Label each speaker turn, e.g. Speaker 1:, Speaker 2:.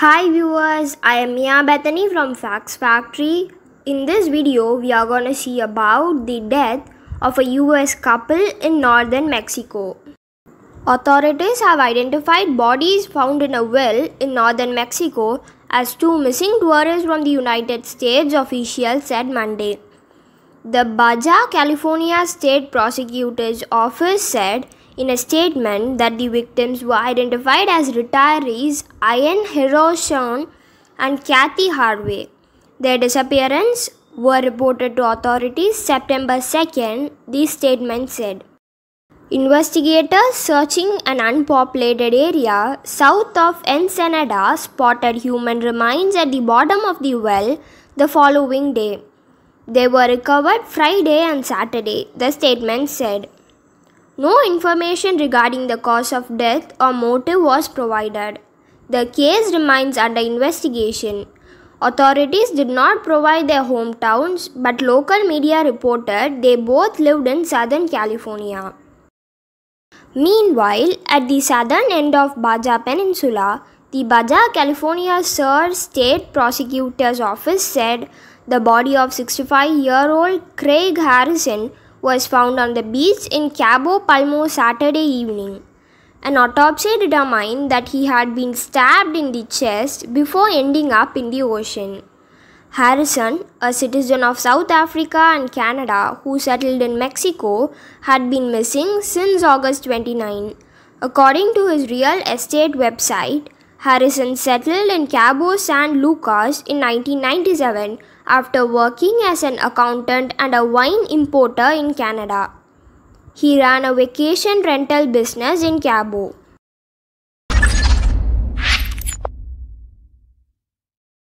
Speaker 1: Hi viewers, I am Mia Bethany from Facts Factory. In this video, we are going to see about the death of a US couple in northern Mexico. Authorities have identified bodies found in a well in northern Mexico as two missing tourists from the United States, officials said Monday. The Baja California State Prosecutor's Office said in a statement that the victims were identified as retirees Ian Hiroshon and Kathy Harvey. Their disappearance were reported to authorities September 2nd, the statement said. Investigators searching an unpopulated area south of Ensenada spotted human remains at the bottom of the well the following day. They were recovered Friday and Saturday, the statement said. No information regarding the cause of death or motive was provided. The case remains under investigation. Authorities did not provide their hometowns, but local media reported they both lived in Southern California. Meanwhile, at the southern end of Baja Peninsula, the Baja California Sur State Prosecutor's Office said the body of 65 year old Craig Harrison was found on the beach in Cabo Pulmo Saturday evening. An autopsy determined that he had been stabbed in the chest before ending up in the ocean. Harrison, a citizen of South Africa and Canada who settled in Mexico, had been missing since August 29. According to his real estate website, Harrison settled in Cabo San Lucas in 1997 after working as an accountant and a wine importer in Canada. He ran a vacation rental business in Cabo.